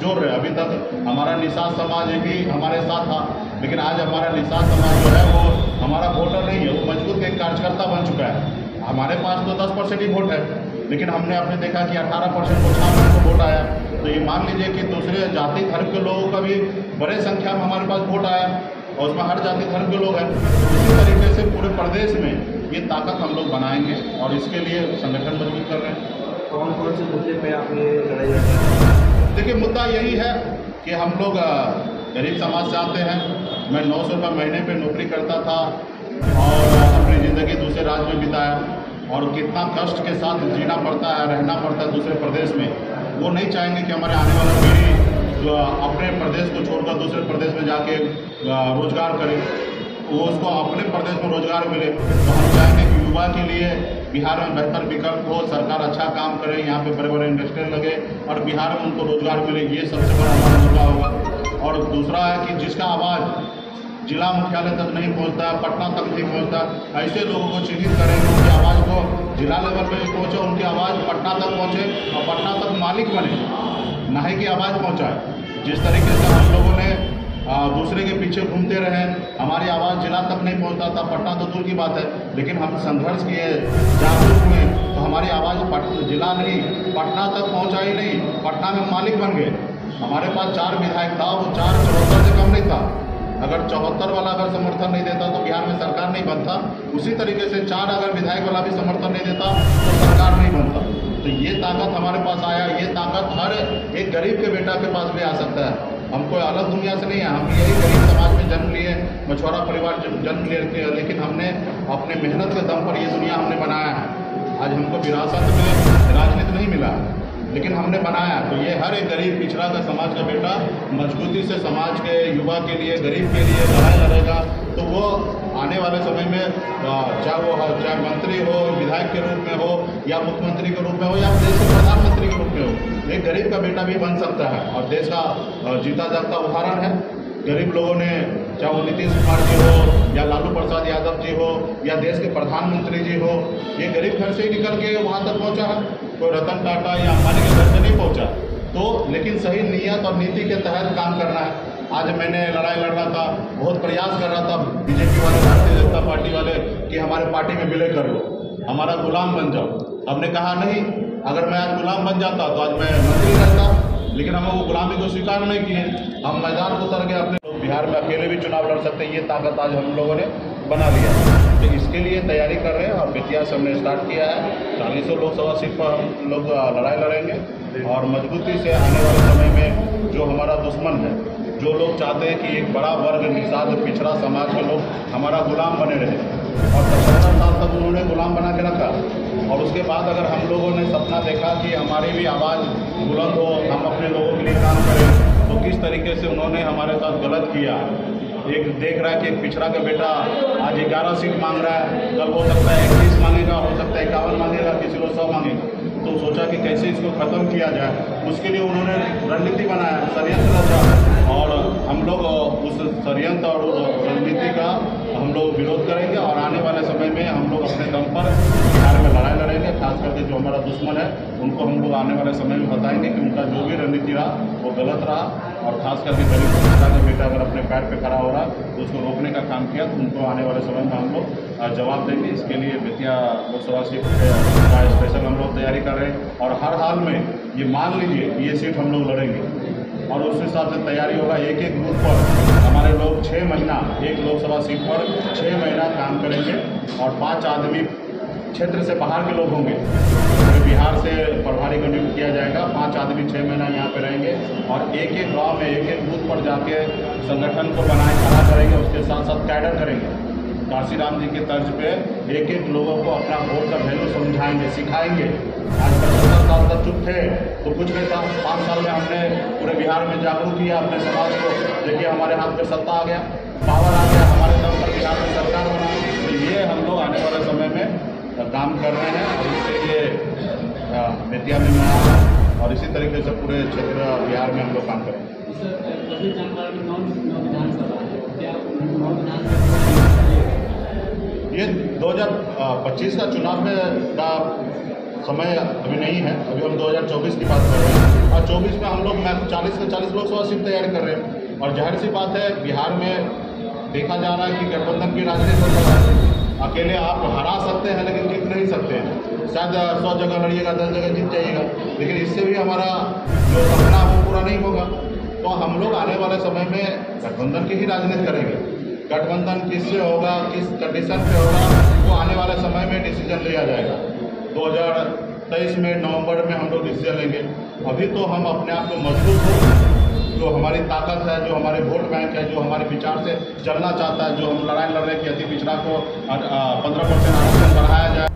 जोड़ रहे हैं। अभी तक हमारा निषाद समाज भी हमारे साथ था, लेकिन आज हमारा निषाद समाज जो है वो हमारा वोटर नहीं है, वो मज़बूत एक कार्यकर्ता बन चुका है। हमारे पास तो दस परसेंट ही वोट है, लेकिन हमने आपने देखा कि अठारह परसेंट को छात्र को वोट आया। तो ये मान लीजिए कि दूसरे जाति धर्म के लोगों का भी बड़े संख्या में हमारे पास वोट आया, और उसमें हर जाति धर्म के लोग हैं। इसी तरीके से पूरे प्रदेश में ये ताकत हम लोग बनाएँगे, और इसके लिए संगठन मज़बूत कर रहे हैं। कौन कौन से मुद्दे पे आप ये लड़ाई देखिए, मुद्दा यही है कि हम लोग गरीब समाज से आते हैं। मैं नौ सौ रुपये महीने पे नौकरी करता था और अपनी ज़िंदगी दूसरे राज्य में बिताया और कितना कष्ट के साथ जीना पड़ता है, रहना पड़ता है दूसरे प्रदेश में। वो नहीं चाहेंगे कि हमारे आने वाला पीढ़ी, जो अपने प्रदेश को छोड़कर दूसरे प्रदेश में जाके रोज़गार करे, वो उसको अपने प्रदेश में रोज़गार मिले। तो हम चाहेंगे युवा के लिए बिहार में बेहतर विकल्प हो, सरकार अच्छा काम करे, यहाँ पे बड़े बड़े इंडस्ट्री लगे और बिहार में उनको रोज़गार मिले, ये सबसे बड़ा मुद्दा होगा। और दूसरा है कि जिसका आवाज़ जिला मुख्यालय तक नहीं पहुँचता, पटना तक नहीं पहुँचता, ऐसे लोगों को चिन्हित करें उनकी आवाज़ को जिला लेवल पर पहुँचे, उनकी आवाज़ पटना तक पहुँचे और पटना तक मालिक बने, ना ही की आवाज़ पहुँचाए। जिस तरीके से हम लोगों ने दूसरे के पीछे घूमते रहे। हमारी आवाज़ जिला तक नहीं पहुँचता था, पटना तो दूर की बात है, लेकिन हम संघर्ष किए जागरूक हुए तो हमारी आवाज़ जिला नहीं, पटना तक पहुँचा ही नहीं, पटना में मालिक बन गए। हमारे पास चार विधायक था, वो चार चौहत्तर से कम नहीं था। अगर चौहत्तर वाला अगर समर्थन नहीं देता तो बिहार में सरकार नहीं बनता। उसी तरीके से चार अगर विधायक वाला भी समर्थन नहीं देता तो सरकार नहीं बनता। तो ये ताकत हमारे पास आया, ये ताकत हर एक गरीब के बेटा के पास भी आ सकता है। हम कोई अलग दुनिया से नहीं है हम यही गरीब समाज में जन्म लिए, मछुआरा परिवार जन्म लिए लेकिन हमने अपने मेहनत के दम पर ये दुनिया हमने बनाया है। आज हमको विरासत में राजनीति नहीं मिला, लेकिन हमने बनाया तो ये हर एक गरीब पिछड़ा का समाज का बेटा, मजबूती से समाज के युवा के लिए, गरीब के लिए, लड़ाई लड़ेगा तो वो आने वाले समय में चाहे वो चाहे मंत्री हो, विधायक के रूप में हो, या मुख्यमंत्री के रूप में हो, या देश के प्रधानमंत्री के रूप में हो, एक गरीब का बेटा भी बन सकता है और देश का जीता जागता उदाहरण है। गरीब लोगों ने, चाहे वो नीतीश कुमार जी हो, या लालू प्रसाद यादव जी हो, या देश के प्रधानमंत्री जी हो, ये गरीब घर से ही निकल के वहाँ तक पहुँचा है। कोई रतन टाटा या अंबानी के घर से नहीं पहुँचा। तो लेकिन सही नियत और नीति के तहत काम करना है। आज मैंने लड़ाई लड़ रहा था, बहुत प्रयास कर रहा था बीजेपी वाले, भारतीय जनता पार्टी वाले कि हमारे पार्टी में विलय कर लो। हमारा गुलाम बन जाओ। हमने कहा, नहीं, अगर मैं आज गुलाम बन जाता तो आज मैं मंत्री रहता लेकिन हम वो गुलामी को स्वीकार नहीं किए। हम मैदान को उतर गए अपने बिहार में अकेले भी चुनाव लड़ सकते हैं, ये ताकत आज हम लोगों ने बना लिया तो इसके लिए तैयारी कर रहे हैं। और बेतिया से हमने स्टार्ट किया है। चालीसों लोकसभा सीट पर हम लोग लड़ाई लड़ेंगे और मजबूती से आने वाले समय में जो हमारा दुश्मन है जो लोग चाहते हैं कि एक बड़ा वर्ग निषाद पिछड़ा समाज के लोग हमारा गुलाम बने रहे। और पचहत्तर साल तक उन्होंने गुलाम बना के रखा। और उसके बाद अगर हम लोगों ने सपना देखा कि हमारी भी आवाज़ बुलंद हो, हम अपने लोगों के लिए काम करें तो किस तरीके से उन्होंने हमारे साथ गलत किया? एक देख रहा है कि एक पिछड़ा का बेटा आज ग्यारह सीट मांग रहा है। कल हो सकता है इक्कीस मांगेगा, हो सकता है इक्यावन मांगेगा, किसी को सौ मांगेगा। तो सोचा कि कैसे इसको ख़त्म किया जाए। उसके लिए उन्होंने रणनीति बनाया, षडयंत्र रचा। और हम लोग उस षडयंत्र और रणनीति का हम लोग विरोध करेंगे और आने वाले समय में हम लोग अपने दम पर खास करके जो हमारा दुश्मन है, उनको हम लोग आने वाले समय में बताएँगे कि उनका जो भी रणनीति रहा, वो गलत रहा और खास करके गरीब पिछड़ा का बेटा अगर अपने पैर पे खड़ा हो रहा तो उसको रोकने का काम किया तो उनको आने वाले समय में हम लोग जवाब देंगे। इसके लिए बेतिया लोकसभा सीट का स्पेशल हम लोग तैयारी कर रहे हैं। और हर हाल में ये मान लीजिए, ये सीट हम लोग लड़ेंगे। और उस हिसाब से तैयारी होगा एक एक बूथ पर। हमारे लोग छः महीना, एक लोकसभा सीट पर छः महीना काम करेंगे और पाँच आदमी क्षेत्र से बाहर के लोग होंगे। पूरे बिहार से प्रभारी को नियुक्त किया जाएगा, पाँच आदमी छः महीना यहाँ पे रहेंगे और एक एक गाँव में एक एक बूथ पर जाके संगठन को बनाए, खड़ा करेंगे, उसके साथ साथ कैडर करेंगे। काशीराम जी के तर्ज पे एक एक लोगों को अपना वोट का वैल्यू समझाएँगे, सिखाएँगे। आज पचहत्तर साल तक चुप थे तो कुछ नहीं था। पाँच साल में हमने पूरे बिहार में जागरूक किया अपने समाज को, देखिए हमारे हाथ में सत्ता आ गया। पावर आ गया, हमारे दम पर बिहार में सरकार बना। तो ये हम लोग आने वाले समय में काम कर रहे हैं और इसके लिए बेतिया में मैं और इसी तरीके से पूरे क्षेत्र बिहार में हम लोग काम करेंगे। है? ये 2025 का चुनाव में का समय अभी नहीं है। अभी हम 2024 की बात कर रहे हैं। और 24 में हम लोग मैं 40 से 40 लोकसभा सीट तैयारी कर रहे हैं। और ज़ाहिर सी बात है बिहार में देखा जा रहा है कि गठबंधन की राजनीति अकेले आप हरा सकते हैं, लेकिन जीत नहीं सकते हैं। शायद सौ जगह लड़िएगा, दस जगह जीत जाइएगा। लेकिन इससे भी हमारा जो सपना वो पूरा नहीं होगा। तो हम लोग आने वाले समय में गठबंधन की ही राजनीति करेंगे। गठबंधन किससे होगा, किस कंडीशन पे होगा, वो आने वाले समय में डिसीज़न लिया जाएगा। 2023 में नवंबर में हम लोग डिसीज़न लेंगे। अभी तो हम अपने आप को मज़बूत हो जो हमारी ताकत है, जो हमारे वोट बैंक है, जो हमारे विचार से चलना चाहता है, जो हम लड़ाई लड़ रहे कि अति पिछड़ा को पंद्रह परसेंट आरक्षण बढ़ाया जाए।